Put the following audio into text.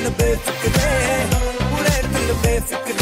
दिल बेफिक्रे पूरे दिल बेफिक्रे